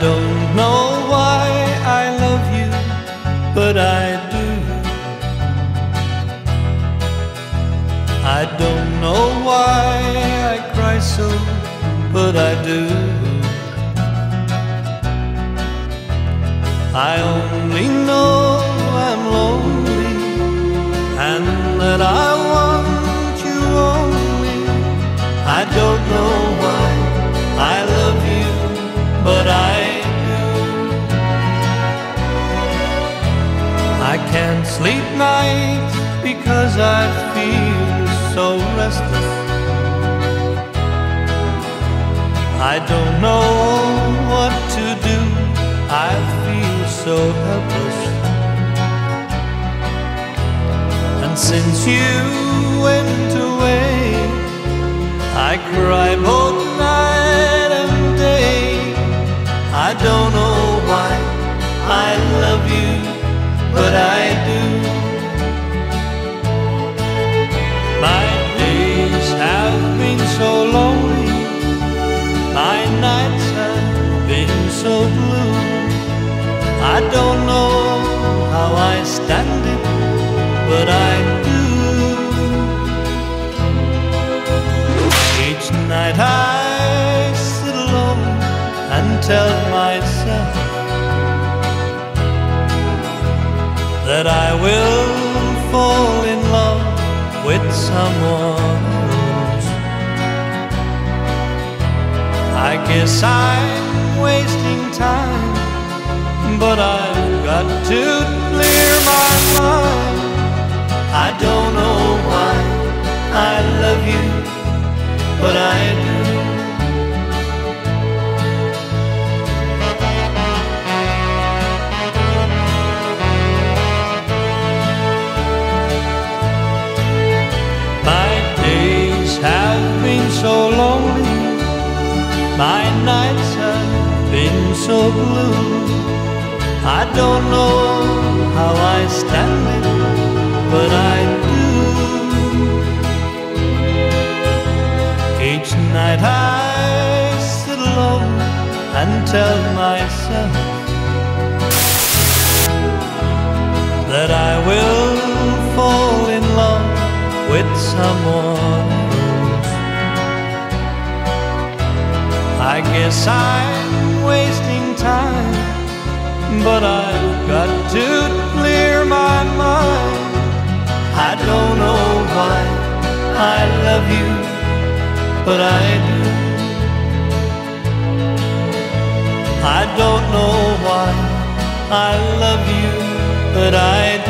don't know why I love you, but I do. I don't know why I cry so, but I do. I only know I'm lonely and that I want you only. I don't know. Can't sleep nights because I feel so restless. I don't know what to do. I feel so helpless. And since you went away, I cry both night and day. I don't know why I love you, but I do. My days have been so lonely, my nights have been so blue. I don't know how I stand it, but I do. Each night I sit alone and tell myself that I will fall in love with someone else. I guess I'm wasting time, but I've got to clear my mind. I don't know my nights have been so blue. I don't know how I stand it, but I do. Each night I sit alone and tell myself that I will fall in love with someone I guess I'm wasting time, but I've got to clear my mind. I don't know why I love you, but I do. I don't know why I love you, but I